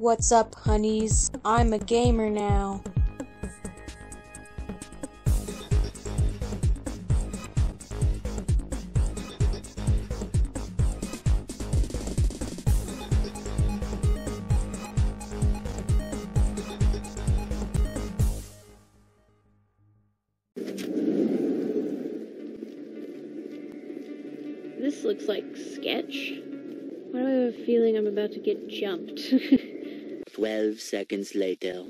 What's up, honeys? I'm a gamer now. This looks like sketch. Why do I have a feeling I'm about to get jumped? 12 seconds later.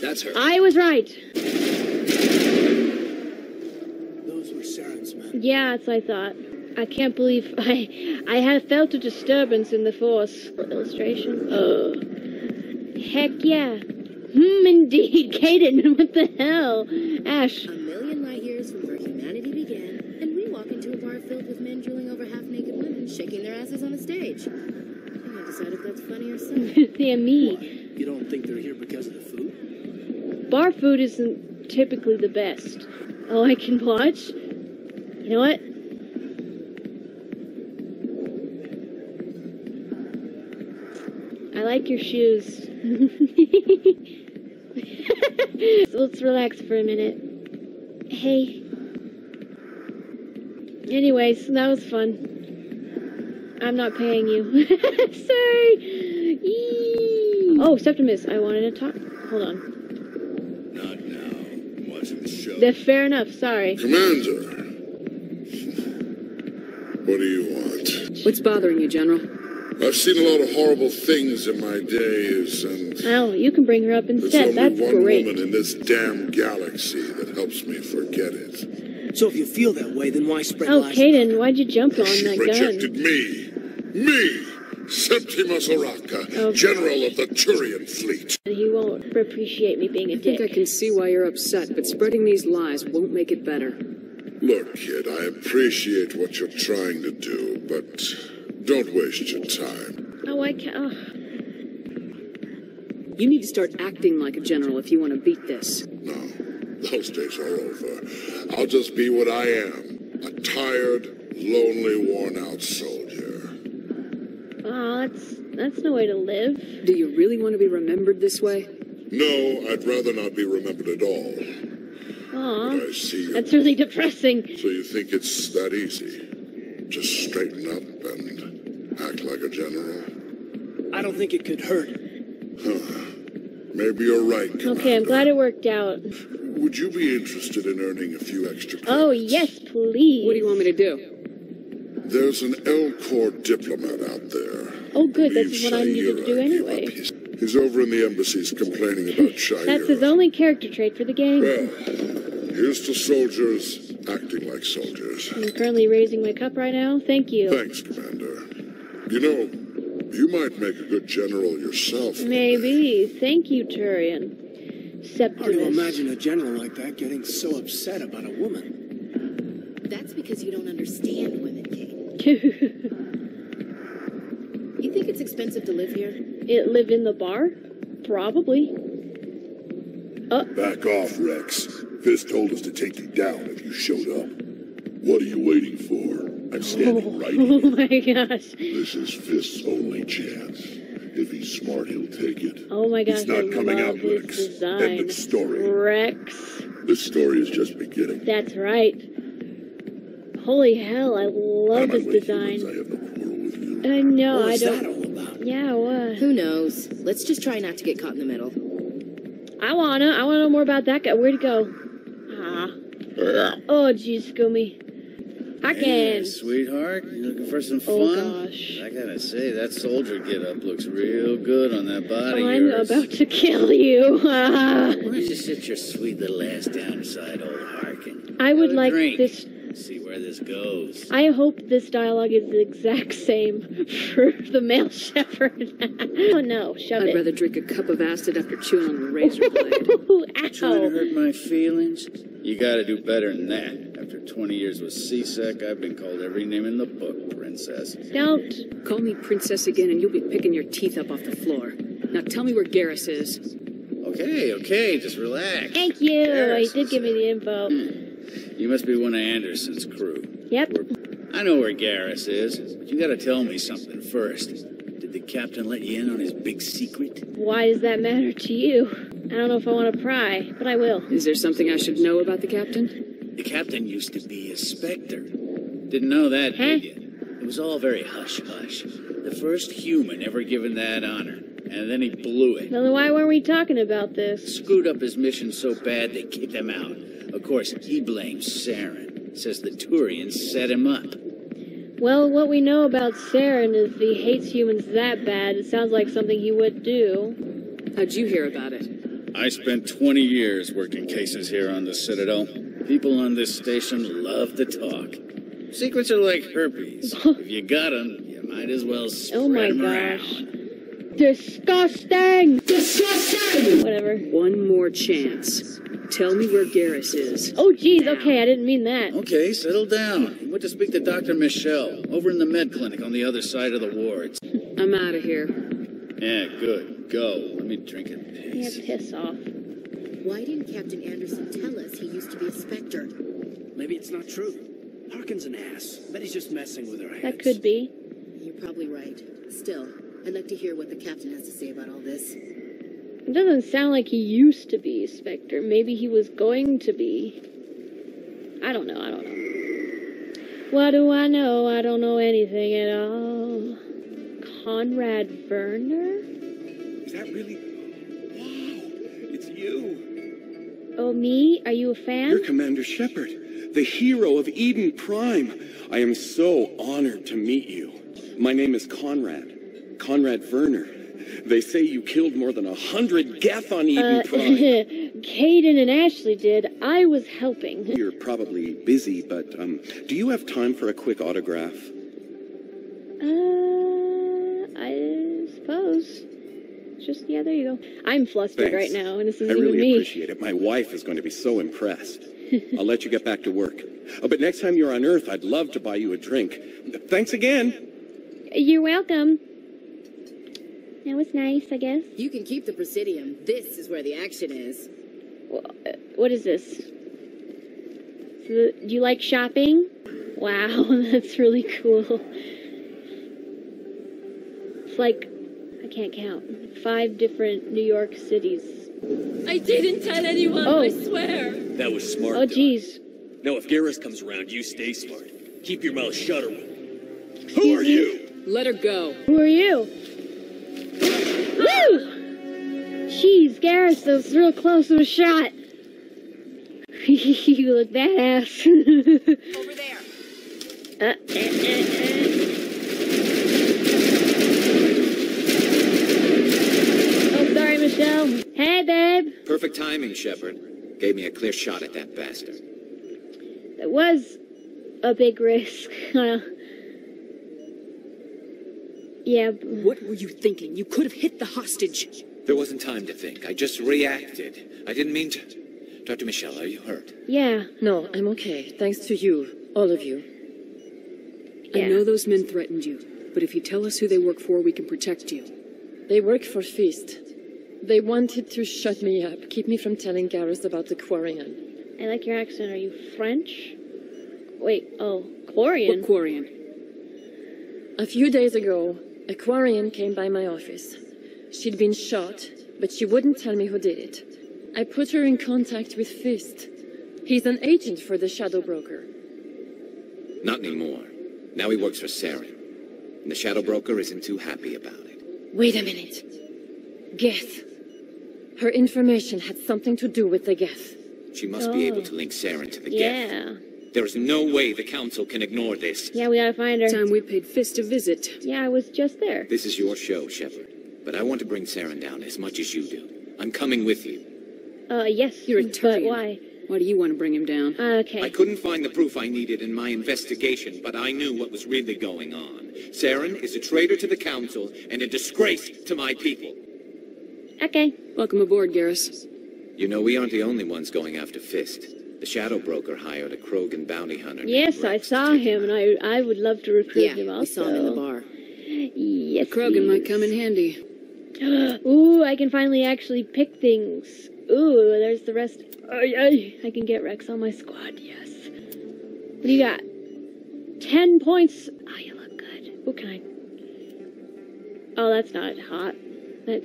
That's her. I was right. Those were Saren's men. Yeah, as I thought. I can't believe I I have felt a disturbance in the force. Illustration. Oh. Heck yeah. Hmm, indeed. Kaidan, what the hell? Ash. A million light years from where humanity began, and we walk into a bar filled with men drooling over half-naked women, shaking their asses on a stage. I can't decide if that's funny or sad. yeah, me. You don't think they're here because of the food? Bar food isn't typically the best. Oh, I can watch? You know what? I like your shoes. Let's relax for a minute. Hey. Anyways, that was fun. I'm not paying you. Sorry. Yee. Oh, Septimus, I wanted to talk. Hold on. Not now. Watching the show. That's fair enough. Sorry. Commander. What do you want? What's bothering you, General? I've seen a lot of horrible things in my days, and Oh, you can bring her up instead. there's instead. only That's one great. woman in this damn galaxy that helps me forget it. So if you feel that way, then why spread Oh, lies? Kaidan, why'd you jump on She that rejected gun? me. Me! Septimus Oraka, Oh. General of the Turian Fleet. He won't appreciate me being a I think I can see why you're upset, but spreading these lies won't make it better. Look, kid, I appreciate what you're trying to do, but don't waste your time. Oh, I can't. Oh. You need to start acting like a general if you want to beat this. No, those days are over. I'll just be what I am a tired, lonely, worn out soldier. Oh, that's that's no way to live. Do you really want to be remembered this way? No, I'd rather not be remembered at all. Aw, I see that's really depressing. So you think it's that easy? Just straighten up and act like a general? I don't think it could hurt. Maybe you're right. Okay, I'm glad it worked out. Would you be interested in earning a few extra oh, credits? Oh, yes, please. What do you want me to do? There's an Elcor diplomat out there. Oh, good. That's Leaves what I needed to do anyway. He's, he's over in the embassies complaining about Sha'ira. That's his only character trait for the game. Well, here's to soldiers acting like soldiers. I'm currently raising my cup right now. Thank you. Thanks, Commander. You know, you might make a good general yourself. Maybe. Thank you, Turian. Hard to Septimus. imagine a general like that getting so upset about a woman. That's because you don't understand women, Kate. You think it's expensive to live here? it live in the bar? Probably. Uh. Back off, Wrex. Fist told us to take you down if you showed up. What are you waiting for? I'm standing oh. right here. Oh my gosh. This is Fist's only chance. If he's smart, he'll take it. Oh my gosh. He's not I coming out, Wrex. design. End of story. Wrex. This story is just beginning. That's right. Holy hell, I love Out of his my way, design. I have no quarrel with you. I know, I don't. Yeah, what? Who knows? Let's just try not to get caught in the middle. I wanna. I wanna know more about that guy. Where'd he go? Ah. Oh, jeez, Gumi. I Hey, can. sweetheart, you looking for some fun? Oh, gosh. I gotta say, that soldier get up looks real good on that body. I'm yours. about to kill you. Why don't you sit your sweet little ass down beside old Harkin? I would like drink. this. See where this goes. I hope this dialogue is the exact same for the male Shepard. oh no, shove I'd it. rather drink a cup of acid after chewing on a razor blade. Ooh, Trying to hurt my feelings? You gotta do better than that. After 20 years with C-Sec, I've been called every name in the book, princess. Don't. Call me princess again and you'll be picking your teeth up off the floor. Now tell me where Garrus is. Okay, okay, just relax. Thank you. Garrus oh, he did give me the info. Hmm. You must be one of Anderson's crew. Yep. I know where Garrus is, but you gotta tell me something first. Did the the captain let you in on his big secret? Why does that matter to you? I don't know if I want to pry, but I will. Is there something I should know about the captain? The captain used to be a Spectre. Didn't know that, Huh? did you? It was all very hush-hush. The first human ever given that honor. And then he blew it. Then why weren't we talking about this? Screwed up his mission so bad they kicked him out. Of course, he blames Saren. Says the Turians set him up. Well, what we know about Saren is if he hates humans that bad, it sounds like something he would do. How'd you hear about it? I spent 20 years working cases here on the Citadel. People on this station love to talk. Secrets are like herpes. if you got 'em, you might as well spread Oh my gosh. around. Disgusting! Disgusting! Whatever. One more chance. Tell me where Garrus is. Oh, geez, okay, I didn't mean that. Okay, settle down. I went to speak to Dr. Michel over in the med clinic on the other side of the wards. I'm out of here. Yeah, good. Go. Let me drink a Yeah, piss. piss off. Why didn't Captain Anderson tell us he used to be a Spectre? Maybe it's not true. Harkin's an ass. Bet he's just messing with her heads. That could be. You're probably right. Still, I'd like to hear what the captain has to say about all this. It doesn't sound like he used to be Spectre. Maybe he was going to be. I don't know, I don't know. What do I know? I don't know anything at all. Conrad Werner? Is that really? Wow, it's you. Oh, me? Are you a fan? You're Commander Shepard, the hero of Eden Prime. I am so honored to meet you. My name is Conrad. Conrad Werner. They say you killed more than a hundred Geth on Eden Uh, Prime. Kaidan and Ashley did. I was helping. You're probably busy, but um, do you have time for a quick autograph? Uh, I suppose. Just, yeah, there you go. I'm flustered Thanks. right now, and this isn't I even really me. appreciate it. My wife is going to be so impressed. I'll let you get back to work. Oh, but next time you're on Earth, I'd love to buy you a drink. Thanks again. You're welcome. That was nice, I guess. You can keep the Presidium. This is where the action is. Wh- uh, What is this? So, do you like shopping? Wow, that's really cool. It's like, I can't count, five different New York cities. I didn't tell anyone, Oh. I swear. That was smart. Oh, jeez. Now, if Garrus comes around, you stay smart. Keep your mouth shut, or Who are you? Let her go. Who are you? Jeez, Garrus, that was real close to a shot. you look badass. Over there. Uh, uh, uh, uh. Oh, sorry, Michel. Hey, babe. Perfect timing, Shepard. Gave me a clear shot at that bastard. It was a big risk. Yeah. What were you thinking? You could have hit the hostage. There wasn't time to think. I just reacted. I didn't mean to. Dr. Michel, are you hurt? Yeah. No, I'm okay. Thanks to you, all of you. Yeah. I know those men threatened you, but if you tell us who they work for, we can protect you. They work for Feast. They wanted to shut me up, keep me from telling Garrus about the Quarian. I like your accent. Are you French? Wait, oh, Quarian. What Quarian? A few days ago, a Quarian came by my office. She'd been shot, but she wouldn't tell me who did it. I put her in contact with Fist. He's an agent for the Shadow Broker. Not anymore. Now he works for Saren. And the Shadow Broker isn't too happy about it. Wait a minute. Geth. Her information had something to do with the Geth. She must be able Oh. to link Saren to the Geth. Yeah. There is no way the Council can ignore this. Yeah, we gotta find her. Time we paid Fist a visit. Yeah, I was just there. This is your show, Shepard. But I want to bring Saren down as much as you do. I'm coming with you. Uh, yes, You're a but Turian. why? Why do you want to bring him down? Okay. I couldn't find the proof I needed in my investigation, but I knew what was really going on. Saren is a traitor to the Council and a disgrace to my people. Okay. Welcome aboard, Garrus. You know, we aren't the only ones going after Fist. The Shadow Broker hired a Krogan bounty hunter. named Yes, I Wrex to saw take him, and I I would love to recruit Yeah, him we also. saw him in the bar. Yes. Krogan might come in handy. Ooh, I can finally actually pick things. Ooh, there's the rest. Ay, ay, I can get Wrex on my squad, yes. What do you got? Ten points. Oh, you look good. What can I? Oh, that's not hot. That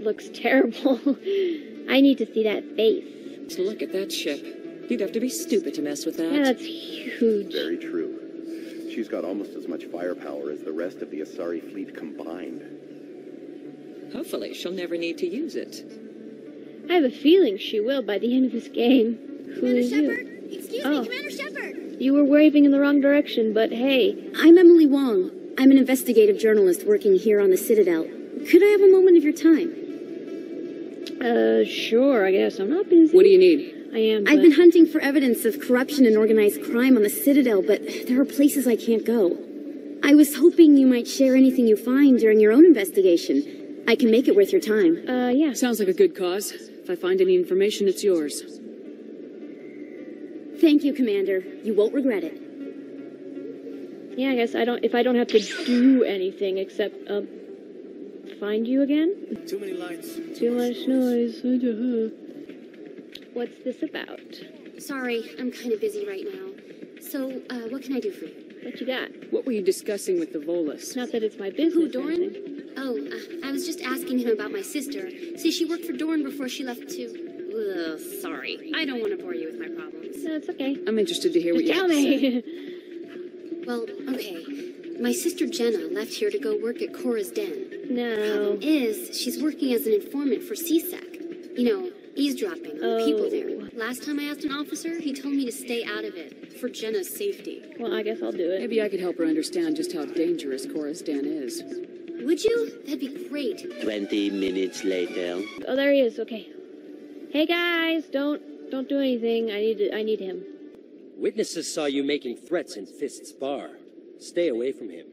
looks terrible. I need to see that face. Look at that ship. You'd have to be stupid to mess with that. Yeah, that's huge. Very true. She's got almost as much firepower as the rest of the Asari fleet combined. Hopefully, she'll never need to use it. I have a feeling she will by the end of this game. Who Commander is you? Shepard? Excuse Oh. me, Commander Shepard! You were waving in the wrong direction, but hey. I'm Emily Wong. I'm an investigative journalist working here on the Citadel. Could I have a moment of your time? Uh, sure, I guess. I'm not busy. What do you need? I am. I've been hunting for evidence of corruption and organized crime on the Citadel, but there are places I can't go. I was hoping you might share anything you find during your own investigation. I can make it worth your time. Uh, yeah. Sounds like a good cause. If I find any information, it's yours. Thank you, Commander. You won't regret it. Yeah, I guess I don't. If I don't have to do anything except uh, find you again. Too many lights. Too much noise. What's this about? Sorry, I'm kind of busy right now. So, uh, what can I do for you? What you got? What were you discussing with the Volus? Not that it's my business. Who, or Doran? anything. Oh, uh, I was just asking him about my sister. See, she worked for Doran before she left to. Ugh, sorry. I don't want to bore you with my problems. No, it's okay. I'm interested to hear what you tell have to say. me. Well, okay. My sister Jenna left here to go work at Chora's Den. no. Problem is, she's working as an informant for C-Sec. You know, eavesdropping on the people Oh. there. Last time I asked an officer, he told me to stay out of it for Jenna's safety. Well, I guess I'll do it. Maybe I could help her understand just how dangerous Chora's Den is. Would you? That'd be great. 20 minutes later. Oh, there he is. Okay. Hey guys, don't don't do anything. I need to, I need him. Witnesses saw you making threats in Fist's bar. Stay away from him.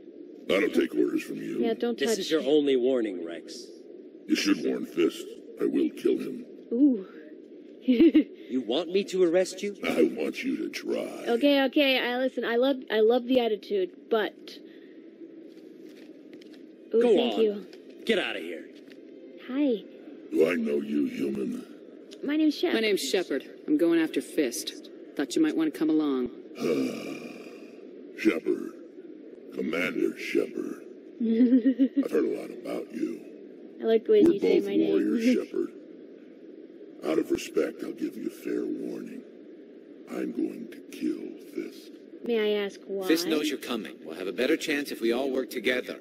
I don't take orders from you. Yeah, don't touch. This touch. is your only warning, Wrex. You should warn Fist. I will kill him. Ooh. You want me to arrest you? I want you to try. Okay, okay. I listen. I love I love the attitude, but. Ooh, Go thank on. you. Get out of here. Hi, Do I know you, human? my name's Shep. My name's Shepard. I'm going after Fist. Thought you might want to come along. Shepard. Commander Shepard. I've heard a lot about you. I like the way We're you say both my warriors, name. Shepard. Out of respect, I'll give you a fair warning. I'm going to kill Fist. May I ask why? Fist knows you're coming. We'll have a better chance if we all work together.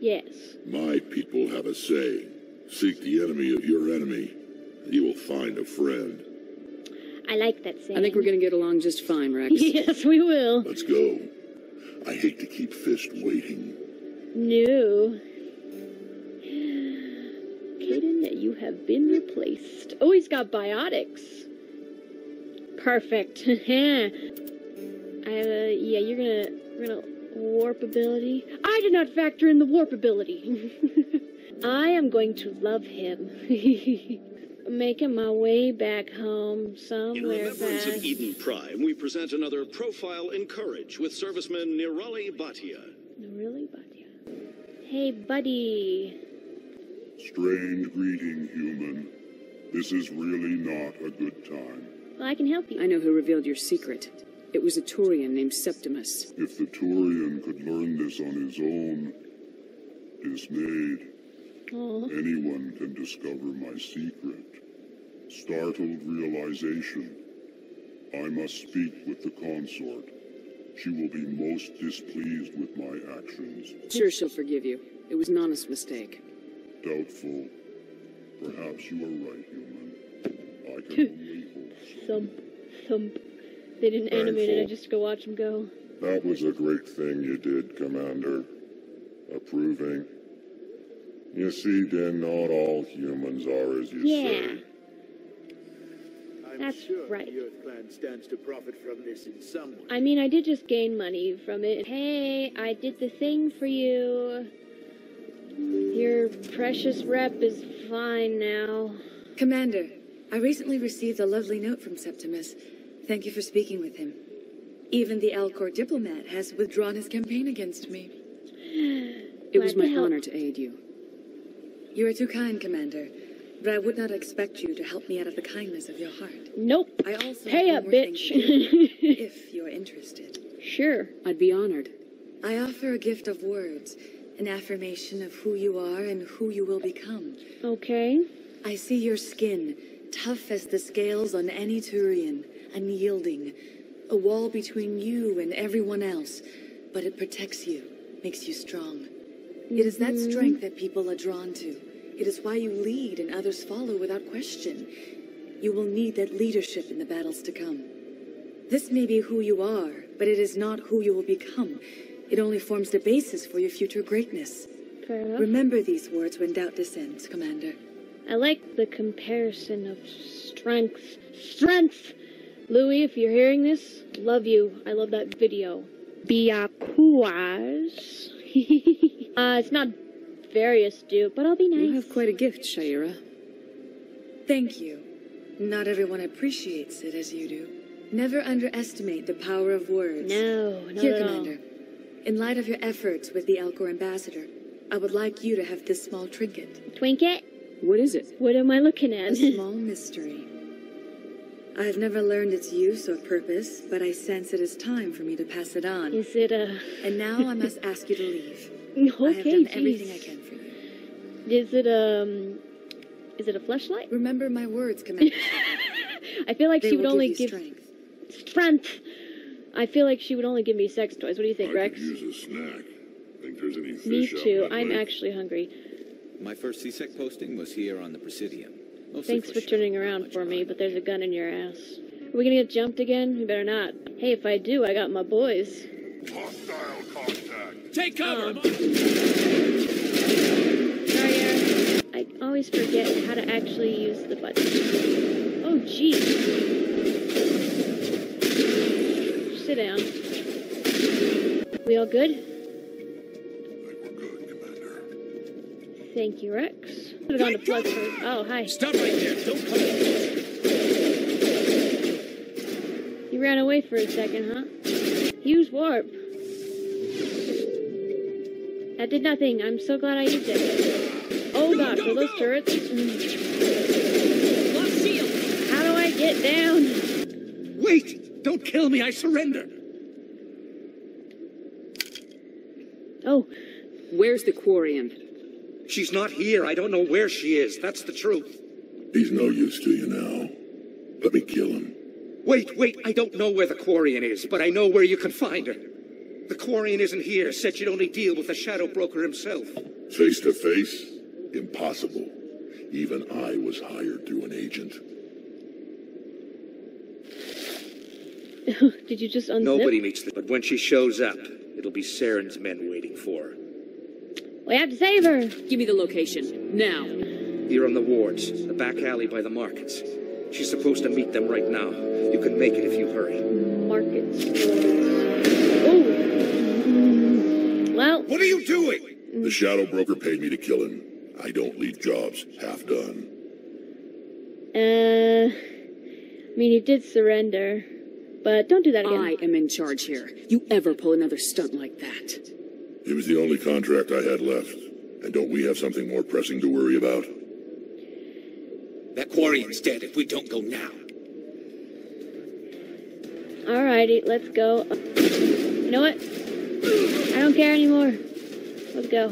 Yes. My people have a saying. Seek the enemy of your enemy, and you will find a friend. I like that saying. I think we're going to get along just fine, Wrex. yes, we will. Let's go. I hate to keep Fist waiting. No. Kaidan, you have been replaced. Oh, he's got biotics. Perfect. I, uh, yeah, you're gonna, you're gonna warp ability. I did not factor in the warp ability. I am going to love him. Making my way back home somewhere. In remembrance fast. of Eden Prime, we present another profile in courage with serviceman Nirali Bhatia. Really, buddy? Hey, buddy. Strange greeting, human. This is really not a good time. Well, I can help you. I know who revealed your secret. It was a Turian named Septimus. If the Turian could learn this on his own, dismayed, Aw. anyone can discover my secret. Startled realization. I must speak with the consort. She will be most displeased with my actions. Sure, she'll forgive you. It was an honest mistake. Doubtful. Perhaps you are right, human. I can only hope so. Thump, thump. They didn't animate it. I just go watch them go. That was a great thing you did, Commander. Approving. You see, then not all humans are as you Yeah. say. I'm That's sure right. the Earth Clan stands to profit from this in some way. I mean, I did just gain money from it. Hey, I did the thing for you. Your precious rep is fine now. Commander, I recently received a lovely note from Septimus. Thank you for speaking with him. Even the Elcor diplomat has withdrawn his campaign against me. It was my help. honor to aid you. You are too kind, Commander, but I would not expect you to help me out of the kindness of your heart. Nope. I also Pay up, one more thing bitch. if you're interested. Sure. I'd be honored. I offer a gift of words, An affirmation of who you are and who you will become. Okay. I see your skin, tough as the scales on any Turian, unyielding. A wall between you and everyone else, but it protects you, makes you strong. It is that Mhm. strength that people are drawn to. It is why you lead and others follow without question. You will need that leadership in the battles to come. This may be who you are, but it is not who you will become. It only forms the basis for your future greatness. Remember these words when doubt descends, Commander. I like the comparison of strength. Strength! Louis, if you're hearing this, love you. I love that video. Biakuaz. uh, it's not very astute, but I'll be nice. You have quite a gift, Sha'ira. Thank you. Not everyone appreciates it as you do. Never underestimate the power of words. No, not Here, at all. Commander. In light of your efforts with the Elcor ambassador, I would like you to have this small trinket. Twinket? What is it? What am I looking at? A at? small mystery. I have never learned its use or purpose, but I sense it is time for me to pass it on. Is it a... And now I must ask you to leave. Okay, I have done jeez. everything I can for you. Is it um... Is it a flashlight? Remember my words, Commander. I feel like They she would will only give you give strength. strength. I feel like she would only give me sex toys. What do you think, Wrex? Use a snack. Think there's any fish Me too. I'm way? actually hungry. My first C-Sec posting was here on the Presidium. Mostly Thanks for turning around for me, but there's a gun in your ass. Are we gonna get jumped again? We better not. Hey, if I do, I got my boys. Hostile contact. Take cover! Oh. Sorry, Eric. I always forget how to actually use the button. Oh, jeez. Sit down. We all good? We're good, commander. Thank you, Wrex. Put it on to plug for. Oh, hi. Stop right there. Don't come in. You ran away for a second, huh? Use warp. That did nothing. I'm so glad I used it. Oh gosh, are those turrets? Mm. How do I get down? Wait! Don't kill me. I surrender. Oh. Where's the Quarian? She's not here. I don't know where she is. That's the truth. He's no use to you now. Let me kill him. Wait, wait. I don't know where the Quarian is, but I know where you can find her. The Quarian isn't here. Said she'd only deal with the Shadow Broker himself. Face to face? Impossible. Even I was hired through an agent. Did you just unzip? Nobody meets the... But when she shows up, it'll be Saren's men waiting for her. We have to save her. Give me the location. Now. Here on the wards, the back alley by the markets. She's supposed to meet them right now. You can make it if you hurry. Markets. Oh. Well. What are you doing? The Shadow Broker paid me to kill him. I don't leave jobs half done. Uh. I mean, he did surrender. But don't do that again. I am in charge here. You ever pull another stunt like that? It was the only contract I had left. And don't we have something more pressing to worry about? That Quarian's dead if we don't go now. Alrighty, let's go. You know what? I don't care anymore. Let's go.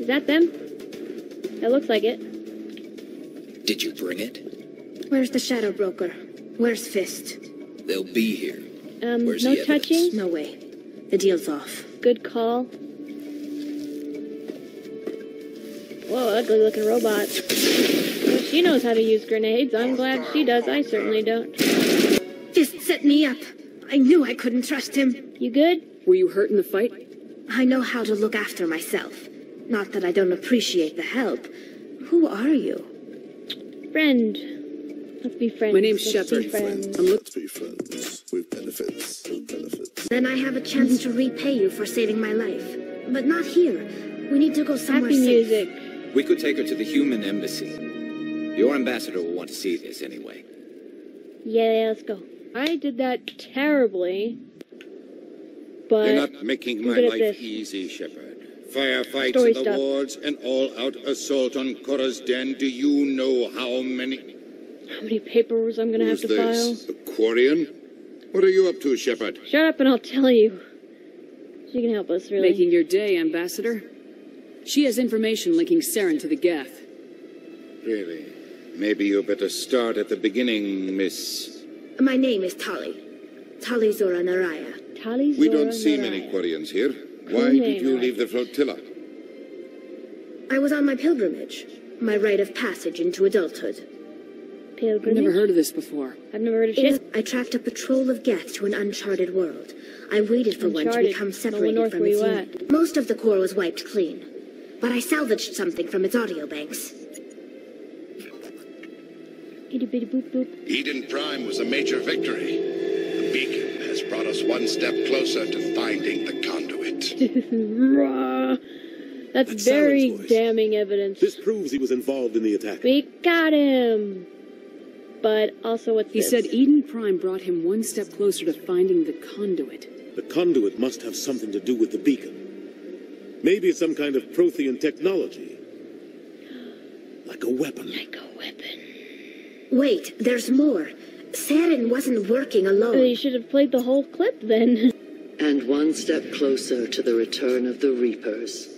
Is that them? That looks like it. Did you bring it? Where's the Shadow Broker? Where's Fist? They'll be here. Um, Where's no the evidence? touching? No way. The deal's off. Good call. Whoa, ugly looking robot. Well, she knows how to use grenades. I'm glad she does. I certainly don't. Fist set me up. I knew I couldn't trust him. You good? Were you hurt in the fight? I know how to look after myself. Not that I don't appreciate the help. Who are you? Friend. Let's be friends. My name's Let's be Shepard. friends. I'm look- Let's be friends with benefits. With benefits. Then I have a chance to repay you for saving my life. But not here. We need to go somewhere Happy safe. music. We could take her to the human embassy. Your ambassador will want to see this anyway. Yeah, let's go. I did that terribly. But You're not making my life easy, Shepard. Firefights Story in the stuff. wards, an all-out assault on Chora's den. Do you know how many? How many papers I'm gonna have Who's to file? this? The Quarian? What are you up to, Shepard? Shut up and I'll tell you. She can help us, really. Making your day, Ambassador. She has information linking Saren to the Geth. Really? Maybe you better start at the beginning, Miss. My name is Tali. Tali'Zorah nar Rayya. Tali Zora We don't see many Quarians here. Why name, did you right? leave the flotilla? I was on my pilgrimage, my rite of passage into adulthood. Pilgrimage? Never heard of this before. I've never heard of It was- shit. I tracked a patrol of Geth to an uncharted world. I waited for one to Uncharted. become No separated north from where its you unit. Most of the core was wiped clean, but I salvaged something from its audio banks. Itty bitty boop boop. Eden Prime was a major victory. The beacon has brought us one step closer to finding the conduit. Rah. That's, That's very damning evidence. This proves he was involved in the attack. We got him. But also, what's He this? said Eden Prime brought him one step closer to finding the conduit. The conduit must have something to do with the beacon. Maybe it's some kind of Prothean technology. Like a weapon. Like a weapon. Wait, there's more. Saren wasn't working alone. Oh, you should have played the whole clip then. And one step closer to the return of the Reapers.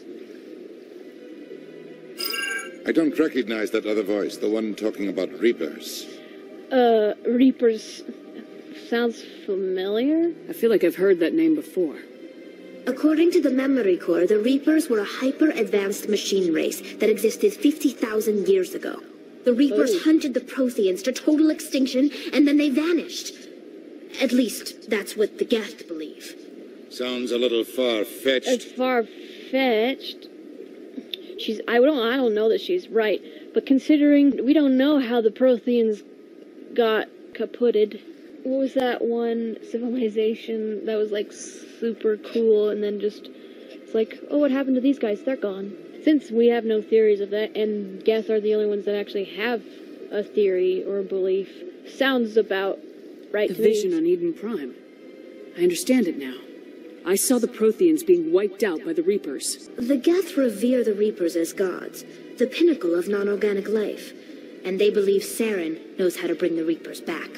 I don't recognize that other voice, the one talking about reapers. Uh, Reapers. Sounds familiar? I feel like I've heard that name before. According to the Memory Core, the Reapers were a hyper-advanced machine race that existed 50,000 years ago. The Reapers Oh. hunted the Protheans to total extinction, and then they vanished. At least, that's what the Geth believe. Sounds a little far-fetched. It's far fetched. She's. I don't. I don't know that she's right. But considering we don't know how the Protheans got kaputted. What was that one civilization that was like super cool and then just it's like, oh, what happened to these guys? They're gone. Since we have no theories of that, and Geth are the only ones that actually have a theory or a belief, sounds about right The to me. vision on Eden Prime. I understand it now. I saw the Protheans being wiped out by the Reapers. The Geth revere the Reapers as gods, the pinnacle of non-organic life. And they believe Saren knows how to bring the Reapers back.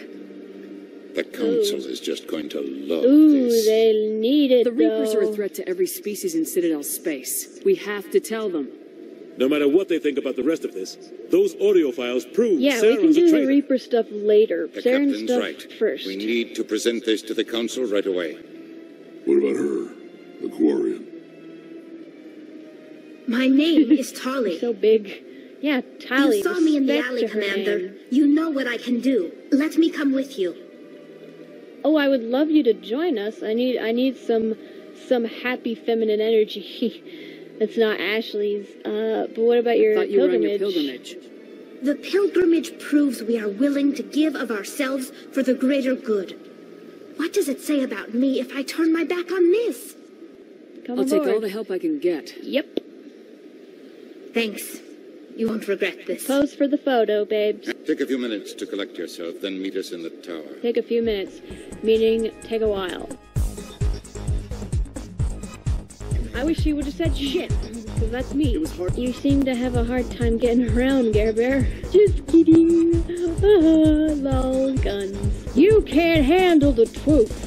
The Council is just going to love Ooh, they need it. The Reapers are a threat to every species in Citadel space. We have to tell them. No matter what they think about the rest of this, those audio files prove Yeah, we can do the traitor. Reaper stuff later. The Saren captain's stuff right. first. We need to present this to the Council right away. What about her? The Quarian? My name is Tali. so big. Yeah, Tali. You saw me in the Respect alley, to her Commander. name. You know what I can do. Let me come with you. Oh, I would love you to join us. I need I need some some happy feminine energy. That's not Ashley's. Uh, but what about your Thought you were on pilgrimage? your pilgrimage. The pilgrimage proves we are willing to give of ourselves for the greater good. What does it say about me if I turn my back on this? Come I'll take all the help I can get. Yep. Thanks. You won't regret this. Pose for the photo, babes. Take a few minutes to collect yourself, then meet us in the tower. Take a few minutes, meaning take a while. I wish you would have said shit, because that's me. It was hard. You seem to have a hard time getting around, Gare Bear. Just kidding. Ah, lol, guns. You can't handle the truth.